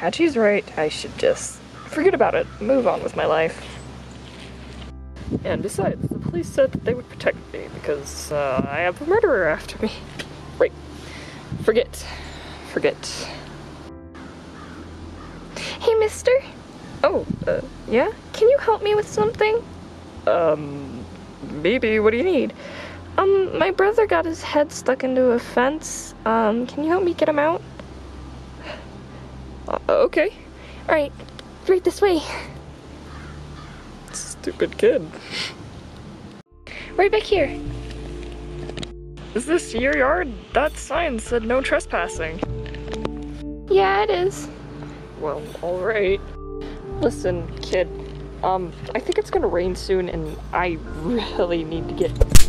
Catchy's right. I should just forget about it, move on with my life. And besides, the police said that they would protect me because uh, I have a murderer after me. Right. Forget. Forget. Hey, mister. Oh, uh, yeah? Can you help me with something? Um, maybe. What do you need? Um, my brother got his head stuck into a fence. Um, can you help me get him out? Uh, okay. Alright, right this way. Stupid kid. Right back here. Is this your yard? That sign said no trespassing. Yeah, it is. Well, alright. Listen, kid. Um, I think it's gonna rain soon and I really need to get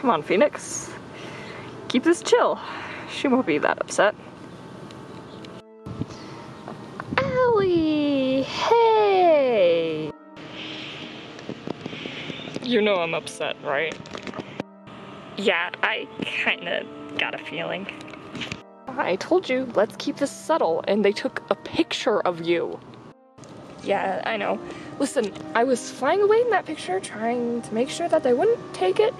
Come on, Phoenix. Keep this chill. She won't be that upset. Ellie! Hey! You know I'm upset, right? Yeah, I kinda got a feeling. I told you, let's keep this subtle, and they took a picture of you. Yeah, I know. Listen, I was flying away in that picture trying to make sure that they wouldn't take it,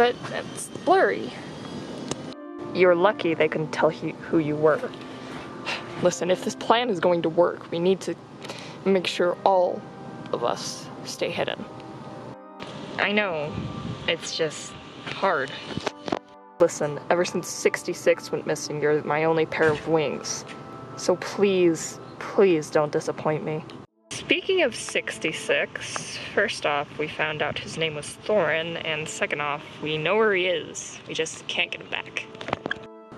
but it's blurry. You're lucky they couldn't tell he, who you were. Listen, if this plan is going to work, we need to make sure all of us stay hidden. I know. It's just hard. Listen, ever since 66 went missing, you're my only pair of wings. So please, please don't disappoint me. Speaking of 66, first off, we found out his name was Thorin, and second off, we know where he is. We just can't get him back.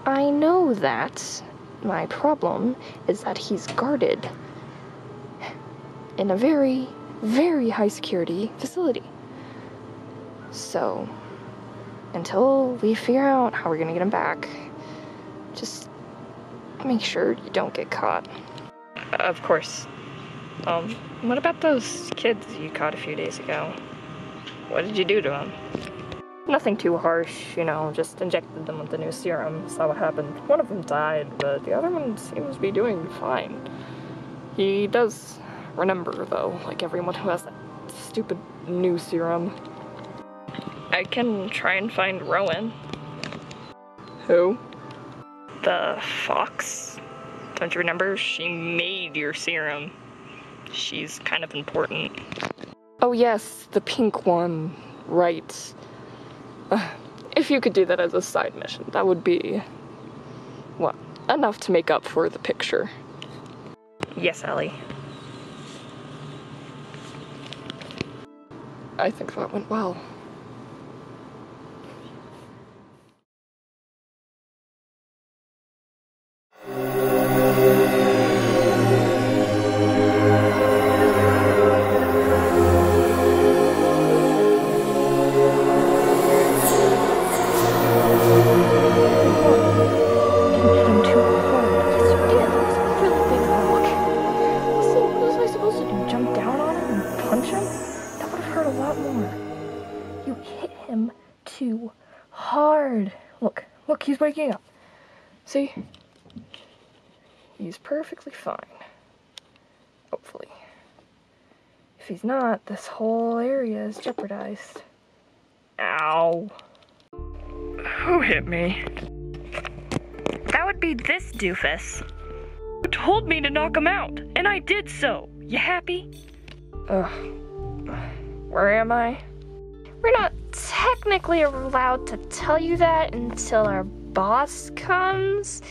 I know that. My problem is that he's guarded in a very, very high security facility. So, until we figure out how we're gonna get him back, just make sure you don't get caught. Of course. Um, what about those kids you caught a few days ago? What did you do to them? Nothing too harsh, you know, just injected them with the new serum, saw what happened. One of them died, but the other one seems to be doing fine. He does remember, though, like everyone who has that stupid new serum. I can try and find Rowan. Who? The fox. Don't you remember? She made your serum. She's kind of important. Oh, yes, the pink one. Right. Uh, if you could do that as a side mission, that would be. What? Enough to make up for the picture. Yes, Ellie. I think that went well. You hit him too hard. Look, look, he's waking up. See? He's perfectly fine. Hopefully. If he's not, this whole area is jeopardized. Ow. Who hit me? That would be this doofus. You told me to knock him out, and I did so. You happy? Ugh. Where am I? We're not technically allowed to tell you that until our boss comes.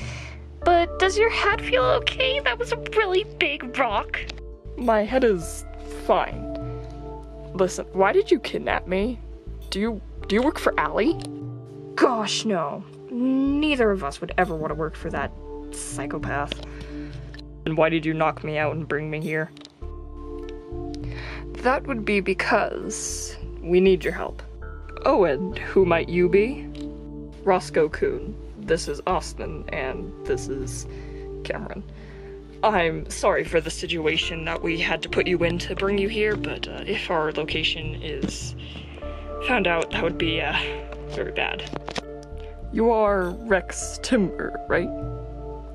But does your head feel okay? That was a really big rock. My head is fine. Listen, why did you kidnap me? Do you do you work for Allie? Gosh, no. Neither of us would ever want to work for that psychopath. And why did you knock me out and bring me here? That would be because we need your help. Oh, and who might you be? Roscoe Coon. This is Austin, and this is Cameron. I'm sorry for the situation that we had to put you in to bring you here, but uh, if our location is found out, that would be uh, very bad. You are Rex Timber, right?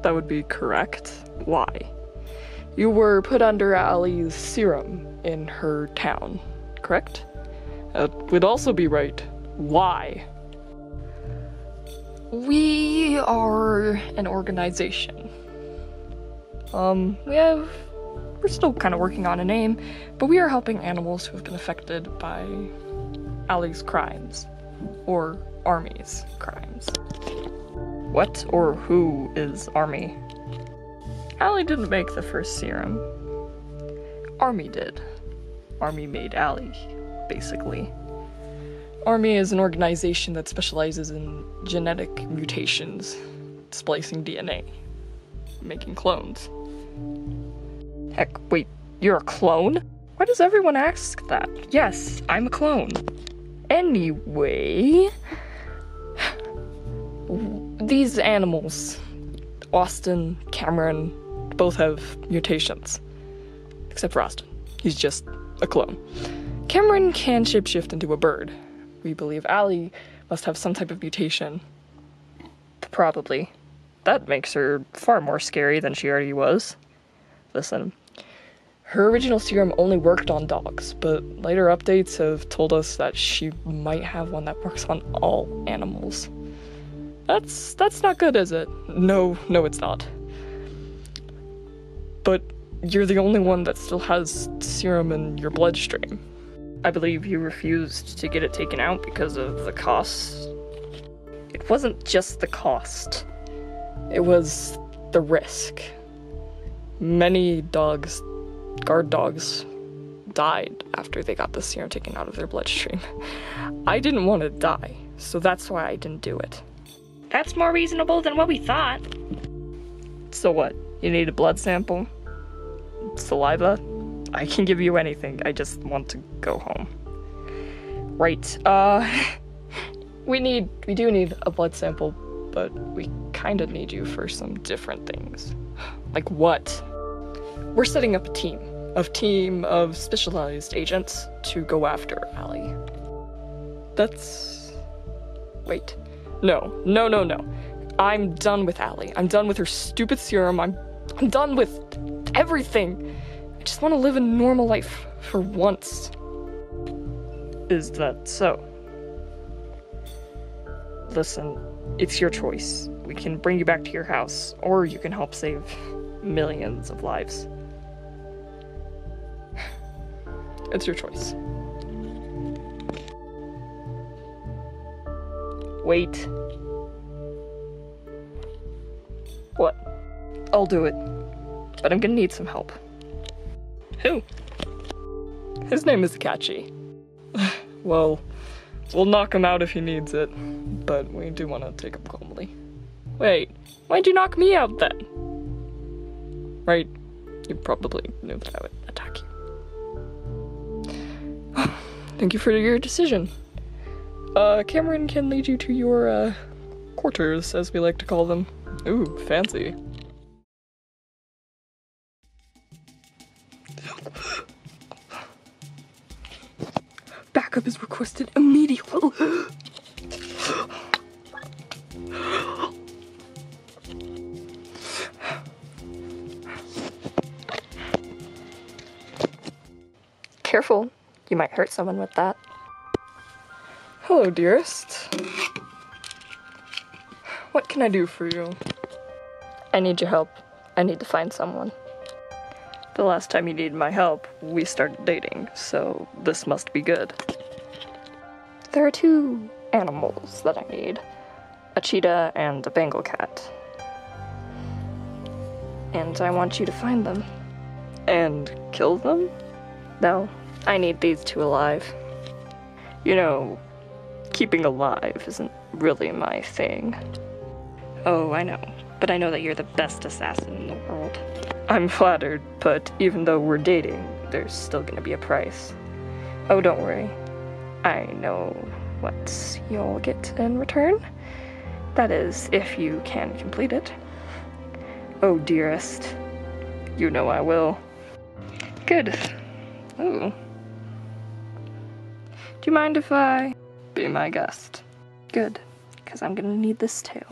That would be correct. Why? You were put under Allie's serum in her town, correct? That would also be right. Why? We are an organization. Um, we have. We're still kind of working on a name, but we are helping animals who have been affected by Allie's crimes. Or Army's crimes. What or who is Army? Allie didn't make the first serum. Army did. Army made Allie, basically. Army is an organization that specializes in genetic mutations, splicing DNA, making clones. Heck, wait, you're a clone? Why does everyone ask that? Yes, I'm a clone. Anyway, these animals, Austin, Cameron, both have mutations. Except for Austin. He's just a clone. Cameron can shapeshift into a bird, we believe Allie must have some type of mutation. Probably. That makes her far more scary than she already was. Listen, her original serum only worked on dogs, but later updates have told us that she might have one that works on all animals. That's that's not good, is it? No, no it's not. But you're the only one that still has serum in your bloodstream. I believe you refused to get it taken out because of the cost. It wasn't just the cost, it was the risk. Many dogs, guard dogs, died after they got the serum taken out of their bloodstream. I didn't want to die, so that's why I didn't do it. That's more reasonable than what we thought. So what? You need a blood sample? Saliva? I can give you anything. I just want to go home. Right. Uh we need we do need a blood sample, but we kind of need you for some different things. Like what? We're setting up a team. A team of specialized agents to go after Allie. That's Wait. No. No, no, no. I'm done with Allie. I'm done with her stupid serum. I'm I'm done with everything just want to live a normal life for once. Is that so? Listen, it's your choice. We can bring you back to your house, or you can help save millions of lives. It's your choice. Wait. What? I'll do it. But I'm gonna need some help. Who? His name is Catchy. well, we'll knock him out if he needs it, but we do want to take him calmly. Wait, why'd you knock me out then? Right, you probably knew that I would attack you. Thank you for your decision. Uh, Cameron can lead you to your, uh, quarters, as we like to call them. Ooh, fancy. Backup is requested immediately. Careful, you might hurt someone with that. Hello, dearest. What can I do for you? I need your help. I need to find someone. The last time you needed my help, we started dating, so this must be good. There are two animals that I need a cheetah and a Bengal cat. And I want you to find them. And kill them? No, I need these two alive. You know, keeping alive isn't really my thing. Oh, I know, but I know that you're the best assassin in the world. I'm flattered, but even though we're dating, there's still gonna be a price. Oh, don't worry. I know what you'll get in return. That is, if you can complete it. Oh, dearest, you know I will. Good. Ooh. Do you mind if I be my guest? Good, because I'm gonna need this tail.